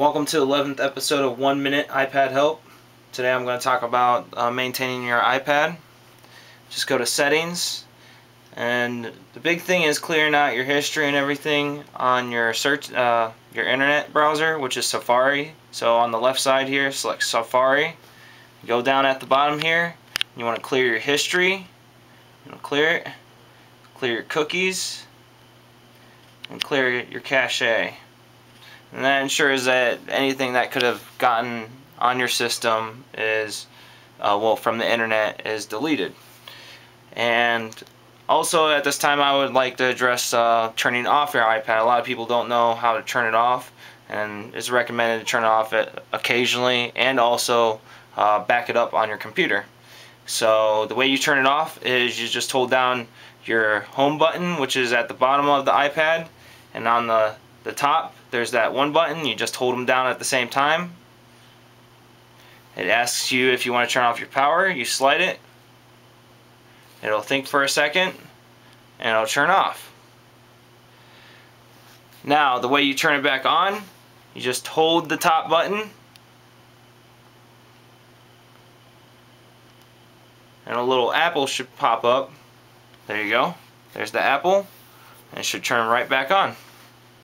Welcome to the 11th episode of 1 Minute iPad Help. Today I'm going to talk about uh, maintaining your iPad. Just go to settings and the big thing is clearing out your history and everything on your search uh, your internet browser which is Safari. So on the left side here select Safari. Go down at the bottom here. You want to clear your history. You clear it. Clear your cookies and clear your cache. And that ensures that anything that could have gotten on your system is, uh, well, from the internet is deleted. And also at this time I would like to address uh, turning off your iPad. A lot of people don't know how to turn it off and it's recommended to turn off it off occasionally and also uh, back it up on your computer. So the way you turn it off is you just hold down your home button which is at the bottom of the iPad and on the, the top there's that one button you just hold them down at the same time. It asks you if you want to turn off your power you slide it. It'll think for a second and it'll turn off. Now the way you turn it back on you just hold the top button. And a little apple should pop up. There you go. There's the apple and it should turn right back on